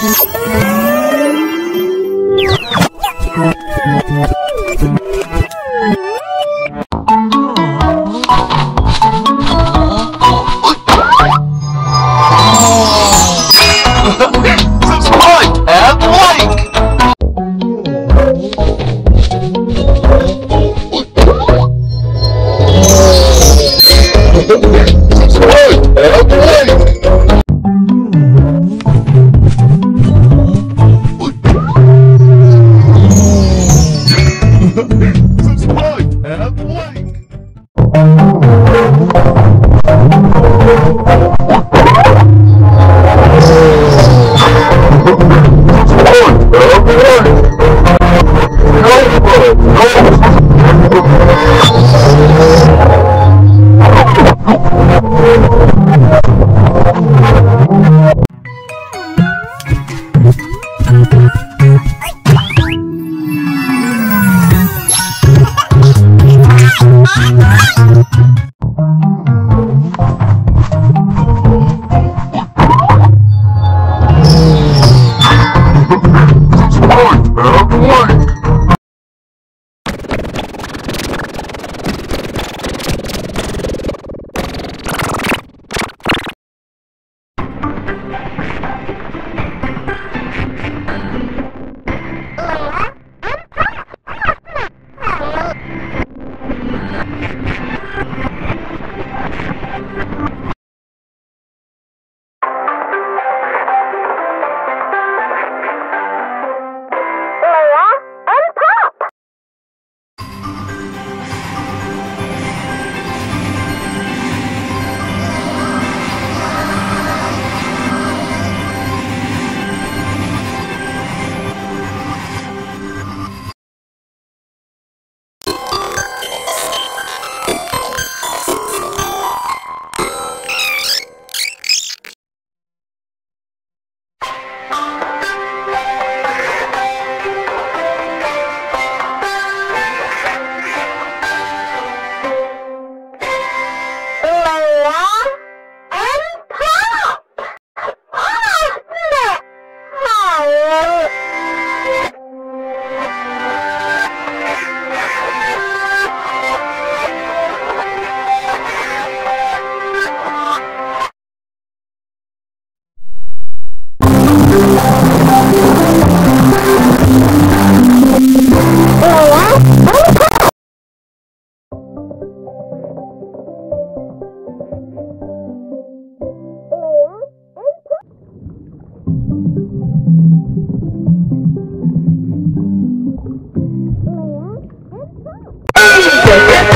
Subscribe ¡Ah!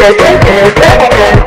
da da da da da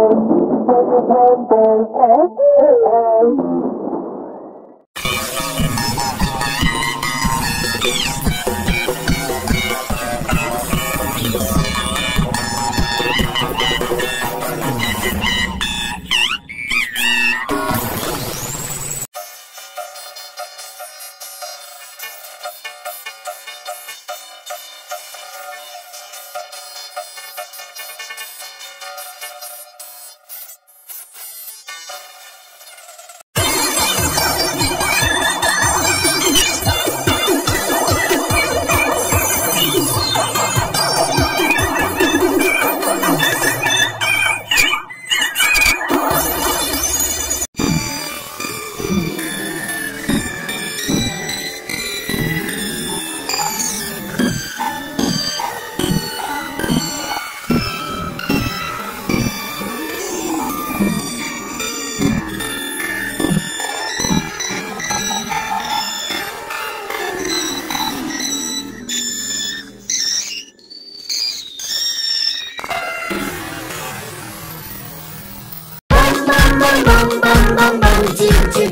Thank you.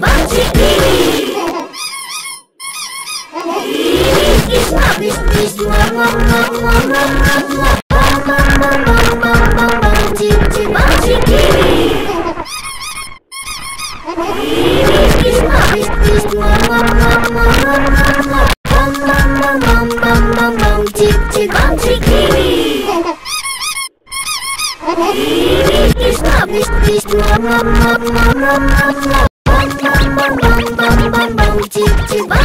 bahçe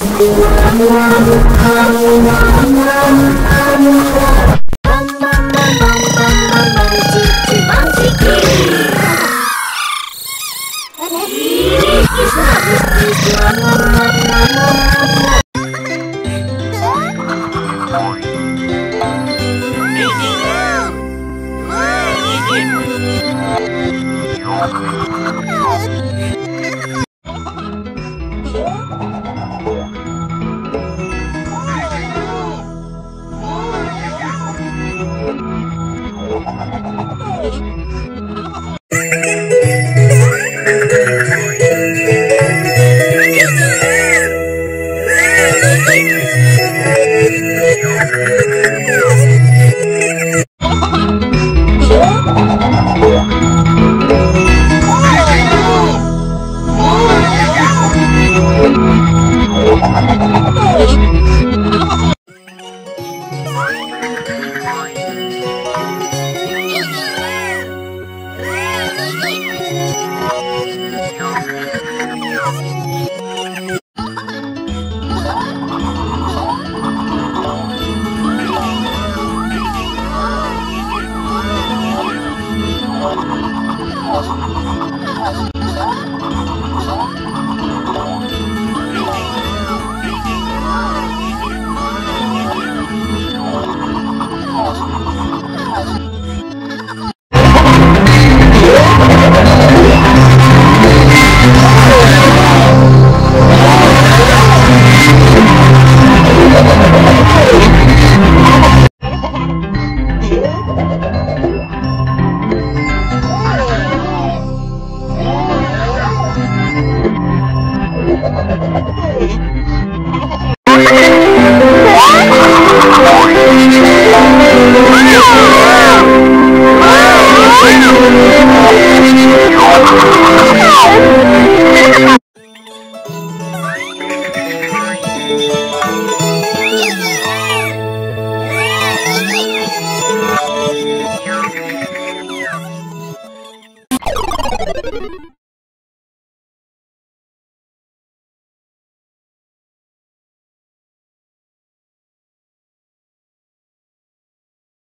Oh, my God. Oh, my God.